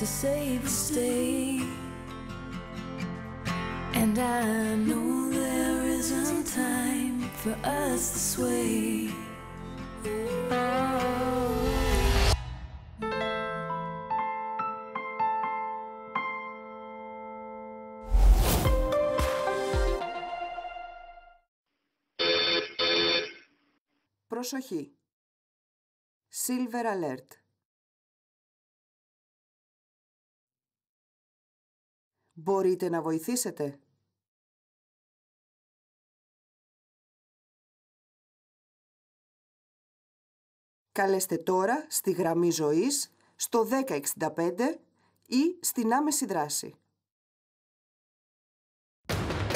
to save the state. And I know there isn't time for us to sway. Προσοχή! Silver Alert Μπορείτε να βοηθήσετε; Καλέστε τώρα στη γραμμή ζωής στο 1065 ή στην άμεση δράση.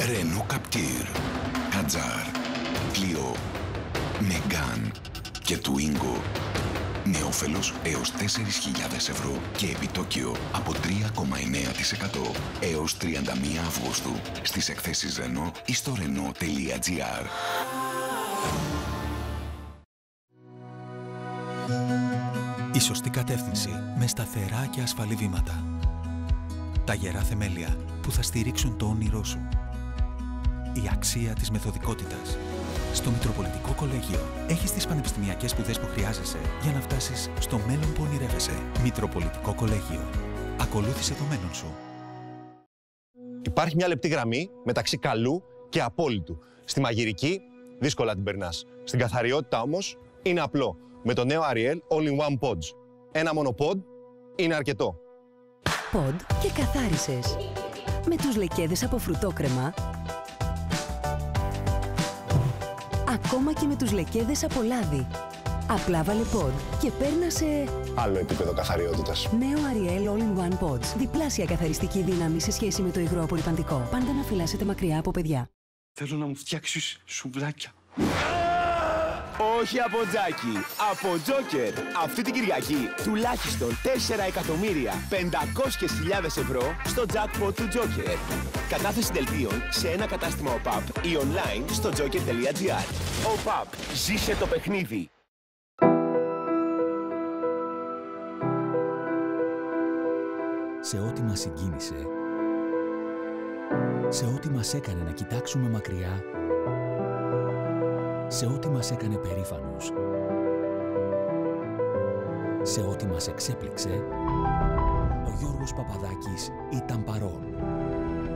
Renault Captur, Kadjar, Clio, Megane και Twingo. Με όφελος έως 4.000 ευρώ και επιτόκιο από 3,9% έως 31 Αυγούστου στις εκθέσεις Renault ή στο Renault.gr. Η σωστή κατεύθυνση με σταθερά και ασφαλή βήματα. Τα γερά θεμέλια που θα στηρίξουν το όνειρό σου. Η αξία της μεθοδικότητας. Στο Μητροπολιτικό Κολέγιο έχεις τις πανεπιστημιακές σπουδές που χρειάζεσαι για να φτάσεις στο μέλλον που ονειρεύεσαι. Μητροπολιτικό Κολέγιο. Ακολούθησε το μέλλον σου. Υπάρχει μια λεπτή γραμμή μεταξύ καλού και απόλυτου. Στη μαγειρική, δύσκολα την περνάς. Στην καθαριότητα όμως, είναι απλό. Με το νέο Ariel All-in-One Pods. Ένα μόνο pod είναι αρκετό. Ποντ και καθάρισες. Με τους λεκέδες από φρουτόκρεμα. Ακόμα και με τους λεκέδες από λάδι. Απλά βάλε ποντ και παίρνα σε Άλλο επίπεδο καθαριότητας. νέο Ariel All-in-One Pods. Διπλάσια καθαριστική δύναμη σε σχέση με το υγρό απορριπαντικό. Πάντα να φυλάσσετε μακριά από παιδιά. Θέλω να μου φτιάξεις σουβλάκια. Όχι από τζάκι, από τζόκερ. Αυτή την Κυριακή τουλάχιστον 4 εκατομμύρια 500.000 ευρώ στο jackpot του τζόκερ. Κατάθεση δελτίων σε ένα κατάστημα ΟΠΑΠ ή online στο joker.gr. ΟΠΑΠ, ζήσε το παιχνίδι. σε ό,τι μας συγκίνησε, σε ό,τι μας έκανε να κοιτάξουμε μακριά, σε ό,τι μας έκανε περήφανους, σε ό,τι μας εξέπληξε, ο Γιώργος Παπαδάκης ήταν παρόν.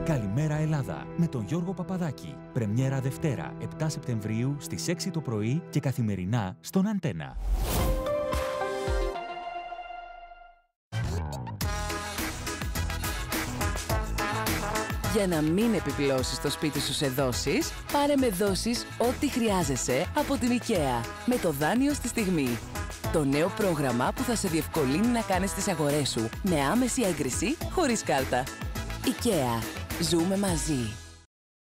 Καλημέρα Ελλάδα με τον Γιώργο Παπαδάκη. Πρεμιέρα Δευτέρα 7 Σεπτεμβρίου στις 6 το πρωί και καθημερινά στον Αντένα. Για να μην επιπλώσεις το σπίτι σου σε δόσεις, πάρε με δόσεις ό,τι χρειάζεσαι από την IKEA. Με το δάνειο στη στιγμή. Το νέο πρόγραμμα που θα σε διευκολύνει να κάνεις τις αγορές σου με άμεση έγκριση, χωρίς κάρτα. IKEA. Ζούμε μαζί.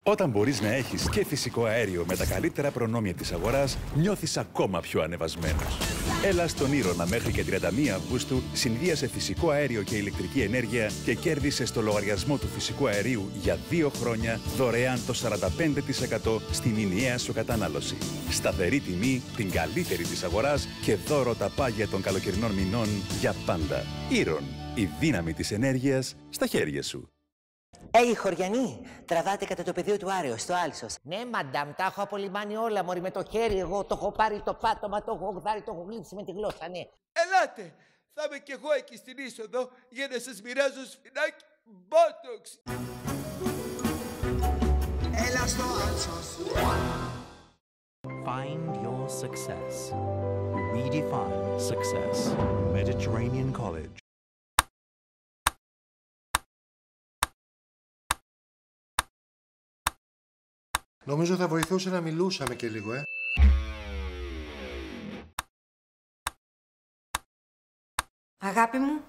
Όταν μπορείς να έχεις και φυσικό αέριο με τα καλύτερα προνόμια της αγοράς, νιώθεις ακόμα πιο ανεβασμένος. Έλα στον Ήρωνα μέχρι και 31 Αυγούστου, συνδύασε φυσικό αέριο και ηλεκτρική ενέργεια και κέρδισε στο λογαριασμό του φυσικού αερίου για δύο χρόνια δωρεάν το 45% στην μηνιαία σου κατανάλωση. Σταθερή τιμή, την καλύτερη της αγοράς και δώρο τα πάγια των καλοκαιρινών μηνών για πάντα. Ήρων, η δύναμη της ενέργειας στα χέρια σου. Hey, χωριανή, τραβάτε κατά το πεδίο του Άρεος, στο Άλσος. Ναι, μαντάμ, τα έχω απολυμάνει όλα, μωρή, με το χέρι εγώ. Το έχω πάρει το πάτωμα, το έχω γδάρει, το έχω γλύψει με τη γλώσσα, ναι. Ελάτε! Θα είμαι κι εγώ εκεί στην είσοδο για να σας μοιράζω σφινάκι Botox. Έλα στο Άλσος. Find your success. Redefine success. Mediterranean College. Νομίζω θα βοηθούσε να μιλούσαμε και λίγο, ε. Αγάπη μου,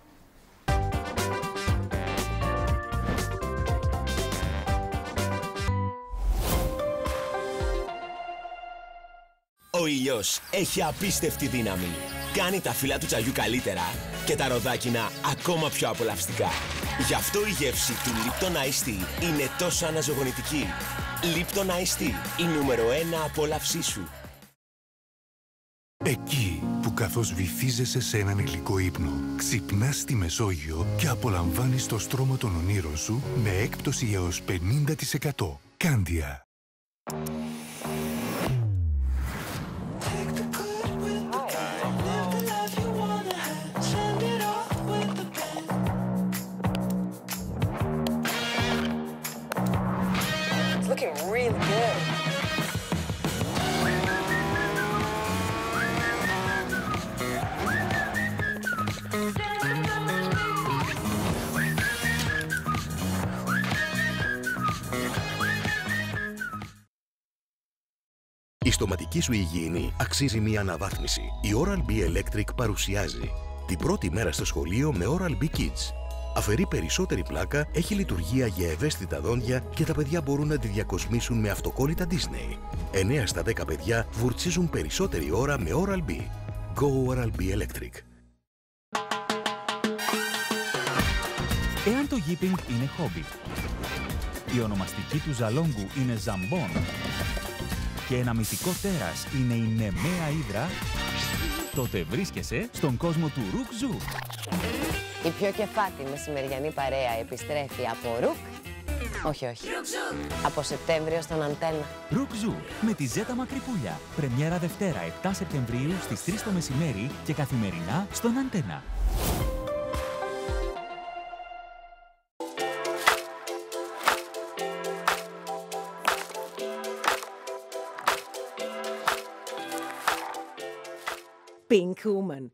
Ο ήλιος έχει απίστευτη δύναμη. Κάνει τα φύλλα του τσαγιού καλύτερα και τα ροδάκινα ακόμα πιο απολαυστικά. Γι' αυτό η γεύση του Lipton Ice Tea είναι τόσο αναζωογονητική. Lipton Ice Tea, η νούμερο ένα απόλαυσή σου. Εκεί που καθώς βυθίζεσαι σε έναν υλικό ύπνο, ξυπνάς στη Μεσόγειο και απολαμβάνεις το στρώμα των ονείρων σου με έκπτωση έως 50%. Κάντια. Η στοματική σου υγιεινή αξίζει μια αναβάθμιση. Η Oral-B Electric παρουσιάζει την πρώτη μέρα στο σχολείο με Oral-B Kids. Αφαιρεί περισσότερη πλάκα, έχει λειτουργία για ευαίσθητα δόντια και τα παιδιά μπορούν να τη διακοσμήσουν με αυτοκόλλητα Disney. 9 στα 10 παιδιά βουρτσίζουν περισσότερη ώρα με Oral-B. Go Oral-B Electric. Εάν το γίπινγκ είναι χόμπι, η ονομαστική του ζαλόγκου είναι ζαμπόν και ένα μυθικό τέρας είναι η νεμαία ύδρα, τότε βρίσκεσαι στον κόσμο του Ρουκ Ζουκ. Η πιο κεφάτη μεσημεριανή παρέα επιστρέφει από Ρουκ. Όχι, όχι. Από Σεπτέμβριο στον Αντένα. Ρουκ Ζουκ με τη Ζέτα Μακρυπούλια. Πρεμιέρα Δευτέρα 7 Σεπτεμβρίου στις 3 το μεσημέρι και καθημερινά στον Αντένα. Pink Woman.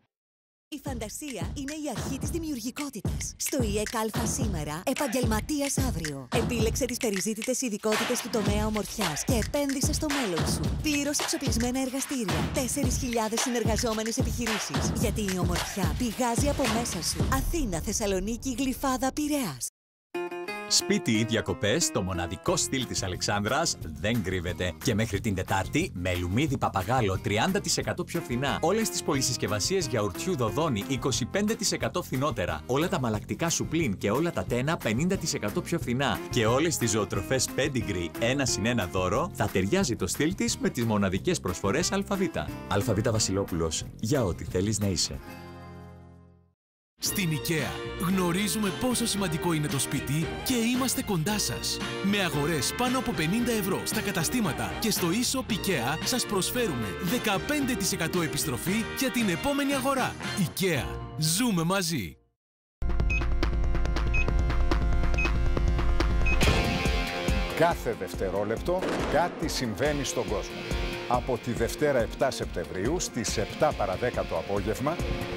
Η φαντασία είναι η αρχή της δημιουργικότητας. Στο ΙΕΚ Αλφα σήμερα, επαγγελματίας αύριο. Επίλεξε τις περιζήτητες ειδικότητες του τομέα ομορφιάς και επένδυσε στο μέλλον σου. Πλήρως εξοπλισμένα εργαστήρια, 4.000 συνεργαζόμενες επιχειρήσεις. Γιατί η ομορφιά πηγάζει από μέσα σου. Αθήνα, Θεσσαλονίκη, Γλυφάδα, Πειραιάς. Σπίτι ή διακοπές, το μοναδικό στυλ της Αλεξάνδρας δεν κρύβεται. Και μέχρι την Τετάρτη, με λουμίδι παπαγάλο 30% πιο φθηνά. Όλες τις πολυσυσκευασίε γιαουρτιού δοδόνι 25% φθηνότερα. Όλα τα μαλακτικά σου πλήν και όλα τα τένα 50% πιο φθηνά. Και όλες τις ζωοτροφές Pedigree ένα συν ένα δώρο θα ταιριάζει το στυλ της με τις μοναδικές προσφορές ΑΒ. ΑΒ Βασιλόπουλος, για ό,τι θέλεις να είσαι. Στην IKEA γνωρίζουμε πόσο σημαντικό είναι το σπίτι και είμαστε κοντά σας. Με αγορές πάνω από 50 ευρώ στα καταστήματα και στο e-shop IKEA σας προσφέρουμε 15% επιστροφή για την επόμενη αγορά. IKEA. Ζούμε μαζί. Κάθε δευτερόλεπτο κάτι συμβαίνει στον κόσμο. Από τη Δευτέρα 7 Σεπτεμβρίου στις 7 παρα 10 το απόγευμα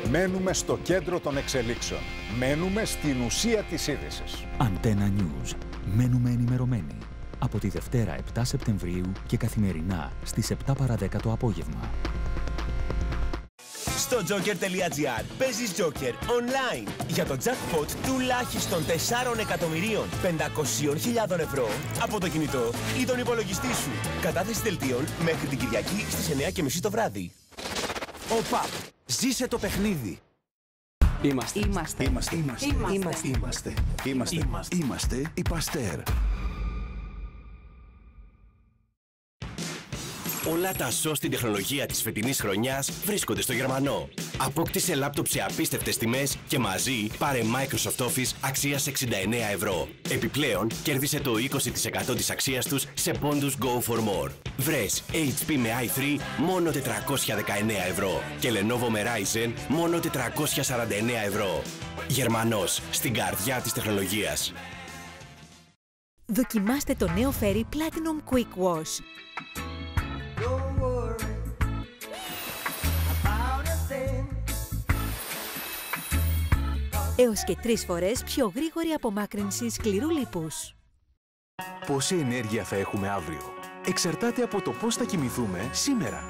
μένουμε στο κέντρο των εξελίξεων. Μένουμε στην ουσία της είδησης. Αντένα News. Μένουμε ενημερωμένοι. Από τη Δευτέρα 7 Σεπτεμβρίου και καθημερινά στις 7 παρα 10 το απόγευμα. Στο joker.gr παίζεις Joker online για το jackpot τουλάχιστον 4 εκατομμυρίων 500 χιλιάδων ευρώ από το κινητό ή τον υπολογιστή σου. Κατάθεση δελτίων μέχρι την Κυριακή στις 9.30 το βράδυ. ΟΠΑΠ. Ζήσε το παιχνίδι. Είμαστε. Είμαστε. Είμαστε. Είμαστε. Είμαστε. Είμαστε. Είμαστε. Είμαστε. Είμαστε η Παστέρ. Όλα τα σο στην τεχνολογία της φετινής χρονιάς βρίσκονται στο Γερμανό. Απόκτησε λάπτοπ σε απίστευτες τιμές και μαζί πάρε Microsoft Office αξίας 69 ευρώ. Επιπλέον, κέρδισε το 20% της αξίας τους σε πόντους Go for More. Βρες HP με i3 μόνο 419 ευρώ και Lenovo με Ryzen μόνο 449 ευρώ. Γερμανός, στην καρδιά της τεχνολογίας. Δοκιμάστε το νέο Fairy Platinum Quick Wash. Έως και τρεις φορές πιο γρήγορη απομάκρυνση σκληρού λίπους. Πόση ενέργεια θα έχουμε αύριο; Εξαρτάται από το πώς θα κοιμηθούμε σήμερα.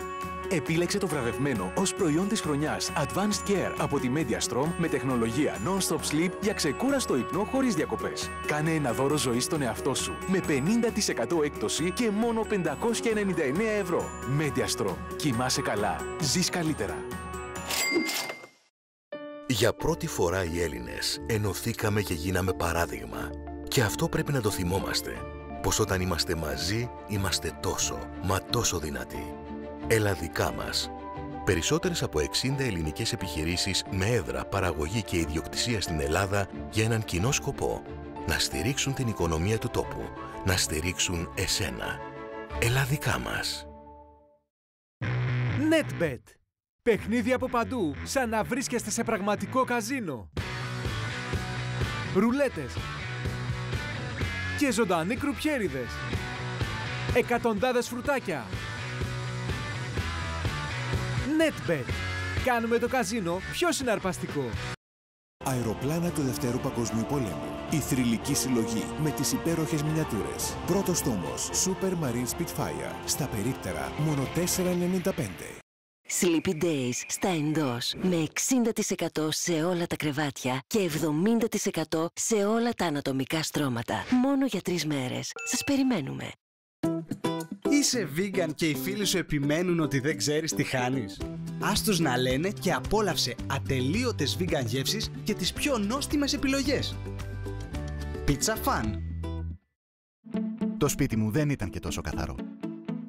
Επίλεξε το βραβευμένο ως προϊόν της χρονιάς Advanced Care από τη Mediastrom με τεχνολογία Non-Stop Sleep για ξεκούραστο ύπνο χωρίς διακοπές. Κάνε ένα δώρο ζωής στον εαυτό σου με 50% έκπτωση και μόνο 599 ευρώ. Mediastrom. Κοιμάσαι καλά. Ζεις καλύτερα. Για πρώτη φορά οι Έλληνες ενωθήκαμε και γίναμε παράδειγμα. Και αυτό πρέπει να το θυμόμαστε. Πως όταν είμαστε μαζί, είμαστε τόσο, μα τόσο δυνατοί. Ελλαδικά μας. Περισσότερες από 60 ελληνικές επιχειρήσεις με έδρα, παραγωγή και ιδιοκτησία στην Ελλάδα για έναν κοινό σκοπό. Να στηρίξουν την οικονομία του τόπου. Να στηρίξουν εσένα. Ελλαδικά μας. NetBet. Παιχνίδι από παντού, σαν να βρίσκεστε σε πραγματικό καζίνο. Ρουλέτες. Και ζωντανοί κρουπιέριδες. Εκατοντάδες φρουτάκια. NetBet. Κάνουμε το καζίνο πιο συναρπαστικό. Αεροπλάνα του Δευτέρου Παγκοσμίου Πολέμου. Η θρηλυκή συλλογή με τις υπέροχες μινιατούρες. Πρώτος τόμος Super Marine Spitfire. Στα περίπτερα μόνο 4,95. Sleepy Days στα εντός με 60% σε όλα τα κρεβάτια και 70% σε όλα τα ανατομικά στρώματα. Μόνο για τρεις μέρες. Σας περιμένουμε. Είσαι vegan και οι φίλοι σου επιμένουν ότι δεν ξέρεις τι χάνεις; Ας τους να λένε και απόλαυσε ατελείωτες vegan γεύσεις και τις πιο νόστιμες επιλογές. Pizza Fun. Το σπίτι μου δεν ήταν και τόσο καθαρό.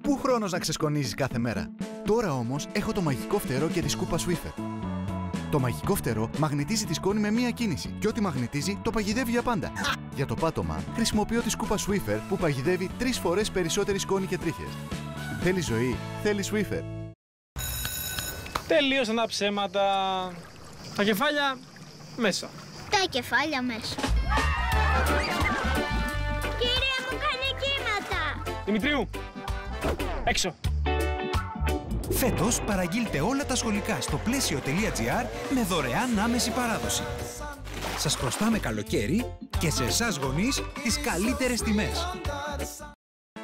Πού χρόνος να ξεσκονίζεις κάθε μέρα; Τώρα όμως έχω το μαγικό φτερό και τη σκούπα Swiffer. Το μαγικό φτερό μαγνητίζει τη σκόνη με μία κίνηση και ό,τι μαγνητίζει το παγιδεύει για πάντα. Για το πάτωμα χρησιμοποιώ τη σκούπα Swiffer που παγιδεύει τρεις φορές περισσότερη σκόνη και τρίχες. Θέλει ζωή, θέλει Swiffer. Τελείωσαν τα ψέματα. Τα κεφάλια μέσα. Τα κεφάλια μέσα. Κύριε μου κάνει κύματα. Δημητρίου, έξω. Φέτος παραγγείλτε όλα τα σχολικά στο πλαίσιο.gr με δωρεάν άμεση παράδοση. Σας χρωστάμε καλοκαίρι και σε εσάς γονείς τις καλύτερες τιμές.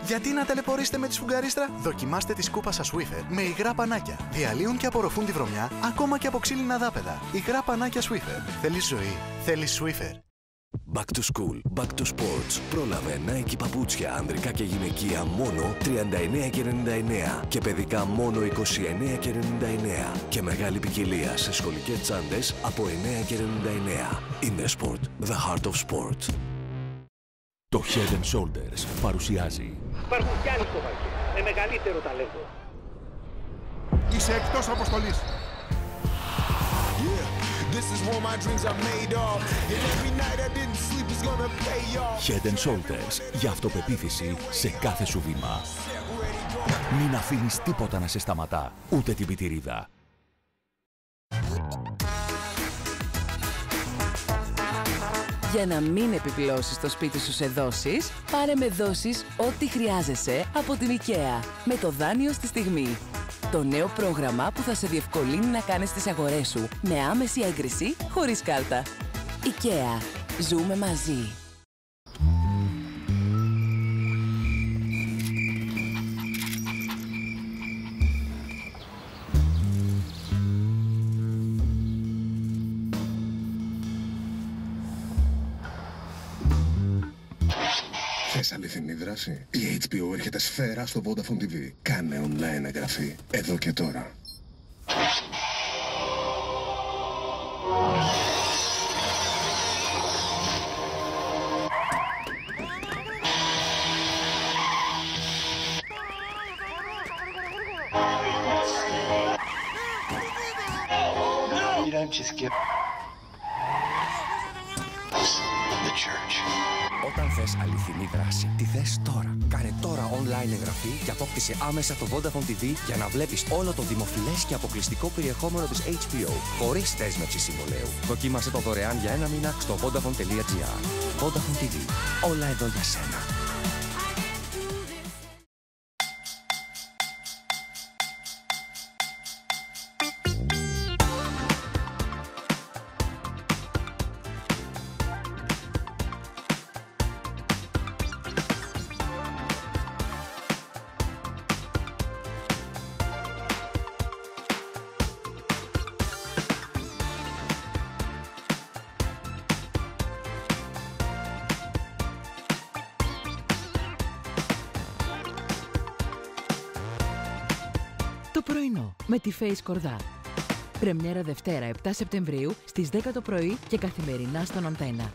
Γιατί να ταλαιπωρήσετε με τη σφουγγαρίστρα; Δοκιμάστε τη σκούπα σας Swiffer με υγρά πανάκια. Διαλύουν και απορροφούν τη βρωμιά ακόμα και από ξύλινα δάπεδα. Υγρά πανάκια Swiffer. Θέλεις ζωή. Θέλεις Swiffer. Back to school, back to sports. Πρόλαβε Nike παπούτσια ανδρικά και γυναικεία μόνο 39 και 99 και παιδικά μόνο 29 και 99 και μεγάλη ποικιλία σε σχολικές τσάντες από 9 και 99. In the sport, the heart of sport. Το Head and Shoulders παρουσιάζει Υπάρχουν κι άλλοι στο βαγέ, με μεγαλύτερο ταλέντο. Είσαι εκτός αποστολής. This is what my dreams are made of. And every night I didn't sleep is gonna pay off. Head and Shoulders για αυτοπεποίθηση σε κάθε σου βήμα. Μην αφήνεις τίποτα να σε σταματά, ούτε την πιτηρίδα. Για να μην επιπλώσεις το σπίτι σου σε δόσεις, πάρε με δόσεις ό,τι χρειάζεσαι από την IKEA με το δάνειο στη στιγμή. Το νέο πρόγραμμα που θα σε διευκολύνει να κάνεις τις αγορές σου με άμεση έγκριση χωρίς κάρτα. IKEA. Ζούμε μαζί. Αληθινή δράση; Η HBO έρχεται σφαίρα στο Vodafone TV. Κάνε online εγγραφή. Εδώ και τώρα. You don't just get θες αληθινή δράση, τη θες τώρα; Κάνε τώρα online εγγραφή και απόκτησε άμεσα το Vodafone TV για να βλέπεις όλο το δημοφιλές και αποκλειστικό περιεχόμενο της HBO, χωρίς δέσμευση συμβολέου. Δοκίμασε το δωρεάν για ένα μήνα στο vodafone.gr. Vodafone TV. Όλα εδώ για σένα. Το πρωινό με τη Face Κορδά. Πρεμιέρα Δευτέρα 7 Σεπτεμβρίου στις 10 το πρωί και καθημερινά στον Αντένα.